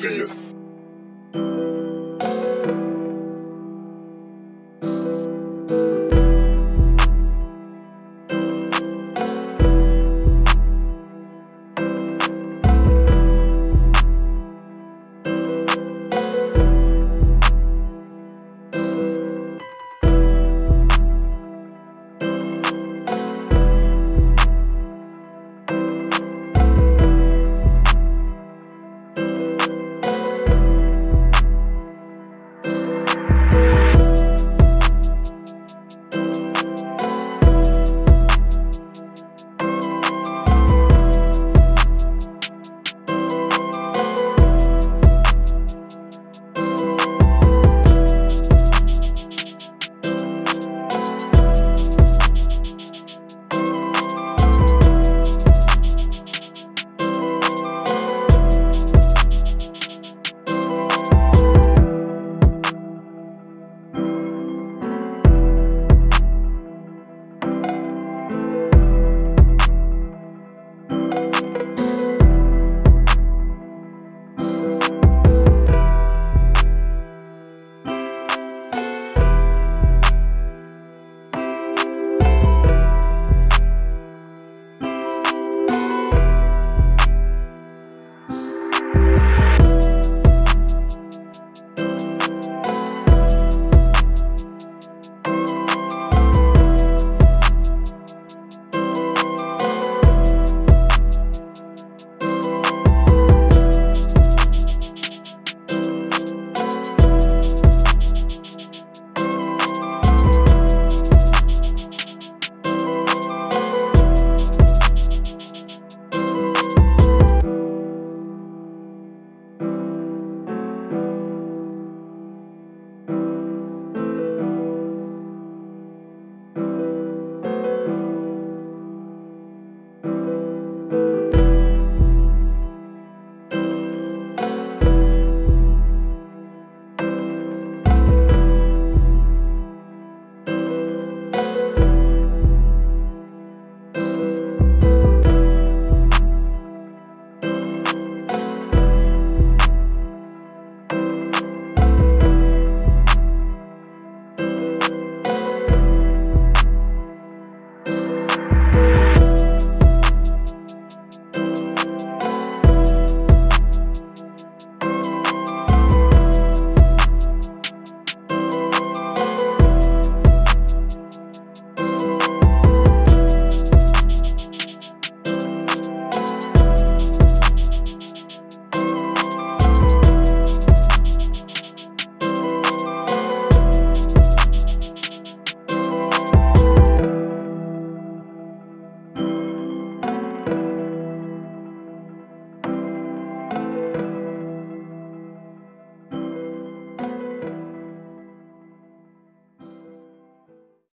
Vegas.